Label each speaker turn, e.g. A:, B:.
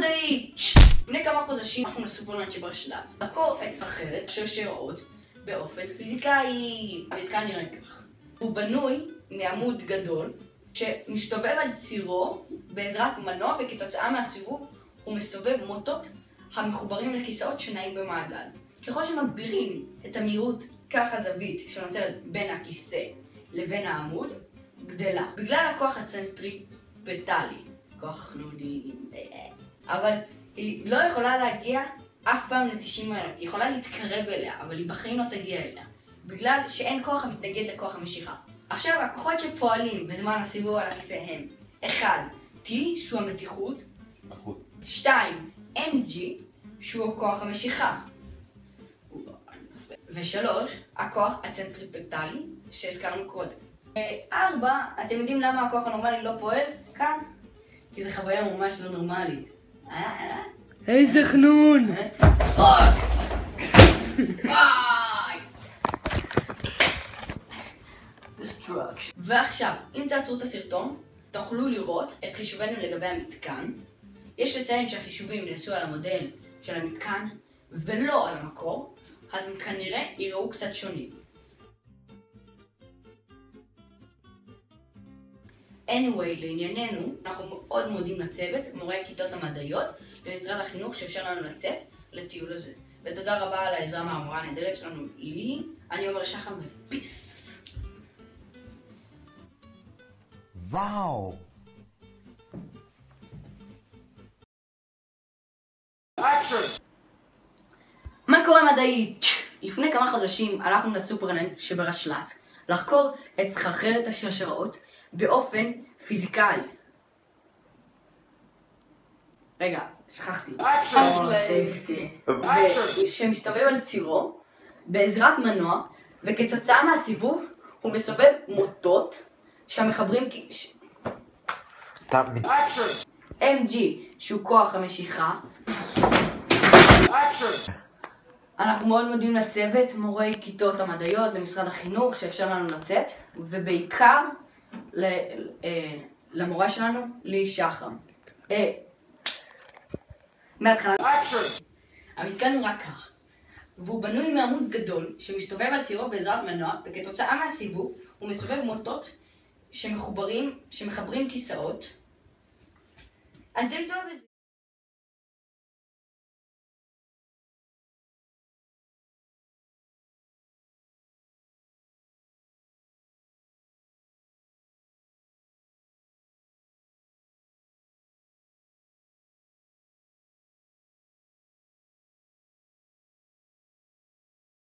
A: מדעי! לפני כמה חודשים אנחנו לסופרלנד שברשל"צ, לחקור עץ אחרת, שרשראות, באופן פיזיקאי. המתקן נראה כך. הוא בנוי מעמוד גדול, שמסתובב על צירו בעזרת מנוע, וכתוצאה מהסיבוב הוא מסובב מוטות המחוברים לכיסאות שנעים במעגל. ככל שמגבירים את המהירות, כך הזווית שנוצרת בין הכיסא לבין העמוד, גדלה. בגלל הכוח הצנטריפטלי, כוח החנוני, אבל היא לא יכולה להגיע אף פעם ל-90 מעלות. היא יכולה להתקרב אליה, אבל היא בחיים לא תגיע אליה. בגלל שאין כוח המתנגד לכוח המשיכה. עכשיו, הכוחות שפועלים בזמן הסיבוב על הכיסא הם 1. T, שהוא המתיחות.
B: נכון.
A: 2. NG, שהוא כוח המשיכה. ושלוש, הכוח הצנטריפטלי שהזכרנו קודם. ארבע, אתם יודעים למה הכוח הנורמלי לא פועל כאן? כי זו חוויה ממש לא נורמלית.
C: איזה חנון!
A: ועכשיו, אם תעצרו את הסרטון, תוכלו לראות את חישובינו לגבי המתקן. יש לציין שהחישובים נעשו על המודל של המתקן ולא על המקור, אז הם כנראה יראו קצת שונים. Anyway, לענייננו, אנחנו מאוד מודים לצוות, מורי הכיתות המדעיות ומשרד החינוך שאפשר לנו לצאת לטיול הזה. ותודה רבה על העזרה מהמורה הנהדרת שלנו, לי. אני אומר שחם ופיס.
B: וואו!
A: מה קורה מדעית? לפני כמה חודשים הלכנו לסופרלנד שברשל"צ לחקור את סחרחרת השרשראות באופן פיזיקאי. רגע, שכחתי. שמסתובב על צירו בעזרת מנוע, וכתוצאה מהסיבוב הוא מסובב מוטות שהמחברים... MG, שהוא כוח המשיכה. אנחנו מאוד מודים לצוות, מורי כיתות המדעיות, למשרד החינוך שאפשר לנו לצאת, ובעיקר ל, אה, למורה שלנו, לי שחם. אה, מההתחלה. המתקן הוא רק כך, והוא בנוי מעמוד גדול שמסתובב על צירו בעזרת מנוע, וכתוצאה מהסיבוב הוא מסובב מוטות שמחוברים, שמחברים כיסאות. אתם טוב בזה.